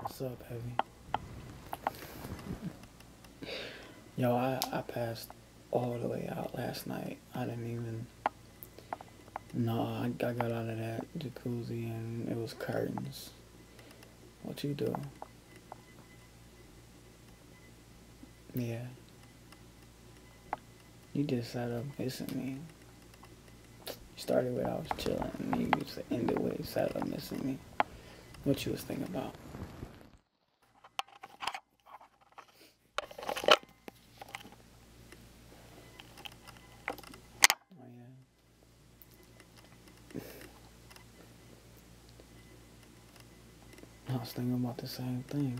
What's up, Heavy? Yo, I, I passed all the way out last night. I didn't even. No, I, I got out of that jacuzzi and it was curtains. What you do? Yeah. You just sat up missing me. You started with I was chilling and you just ended with you sat up missing me. What you was thinking about? Oh yeah. I was thinking about the same thing.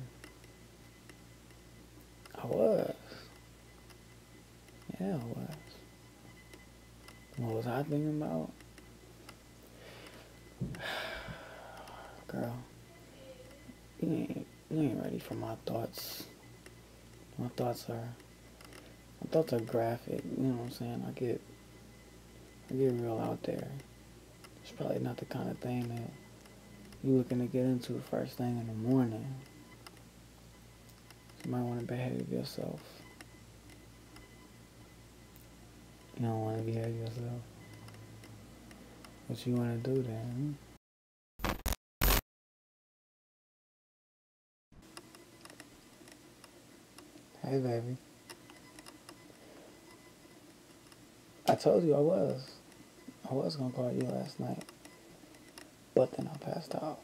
I was. I was. What was I thinking about? Girl, you ain't, you ain't ready for my thoughts. My thoughts are, my thoughts are graphic. You know what I'm saying? I get, I get real out there. It's probably not the kind of thing that you looking to get into first thing in the morning. You might want to behave yourself. You don't want to behave yourself. What you want to do then? Hey, baby. I told you I was. I was gonna call you last night, but then I passed out.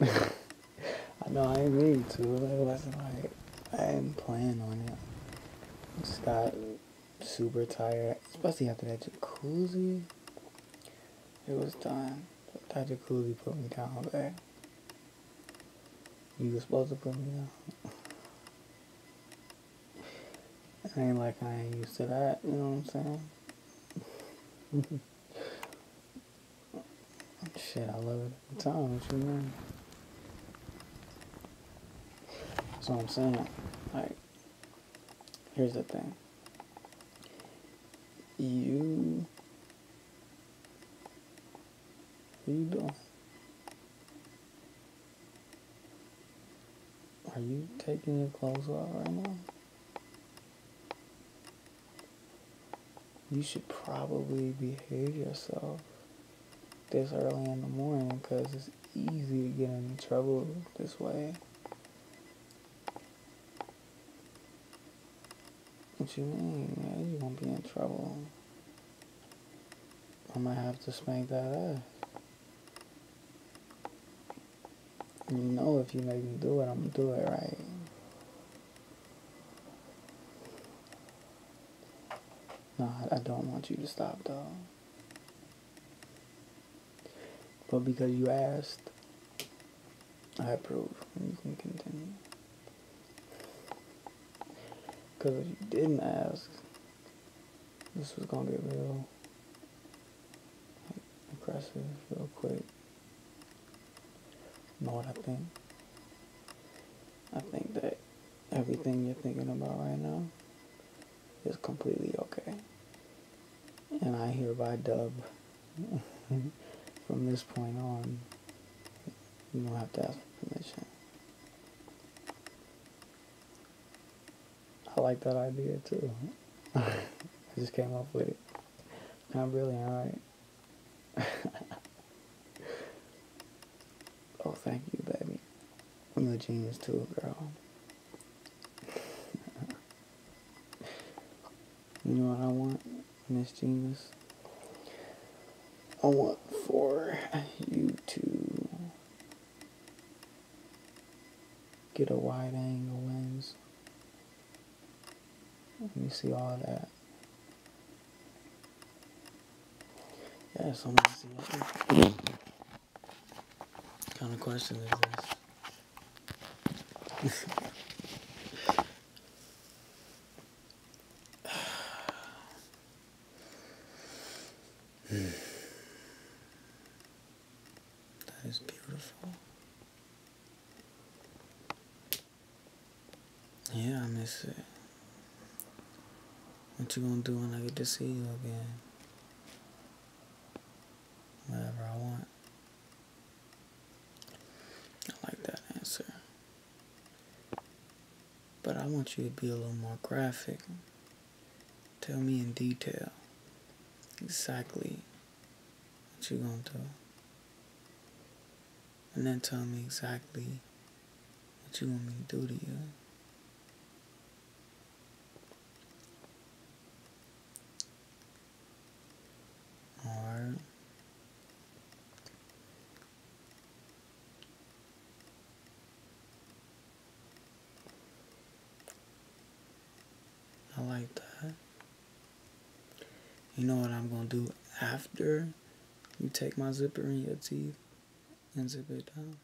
I know I ain't mean to. It wasn't like I didn't plan on it. Got super tired, especially after that jacuzzi. It was done. That jacuzzi put me down, babe. You were supposed to put me down. It ain't like I ain't used to that, you know what I'm saying? Shit, I love it every time, what you mean? That's what I'm saying. Like, here's the thing. You. What you doing? Are you taking your clothes off right now? You should probably behave yourself this early in the morning because it's easy to get in trouble this way. What you mean, man? You won't be in trouble. I might have to spank that ass. You know if you make me do it, I'm gonna do it right. No, I don't want you to stop though. But because you asked, I approve. and You can continue. Because if you didn't ask, this was gonna get real like, aggressive real quick. You know what I think? I think that everything you're thinking about right now is completely okay. And I hereby dub from this point on, you don't have to ask for permission. I like that idea too. I just came up with it. I'm brilliant, alright? oh, thank you, baby. I'm a genius too, girl. you know what I want, Miss Genius? I want for you to get a wide angle Let me see all that. Yes, I want to see. What kind of question is this? That is beautiful. Yeah, I miss it. What you gonna do when I get to see you again? Whatever I want. I like that answer. But I want you to be a little more graphic. Tell me in detail exactly what you gonna do. And then tell me exactly what you want me to do to you. Like that. You know what I'm gonna do after you take my zipper in your teeth and zip it down?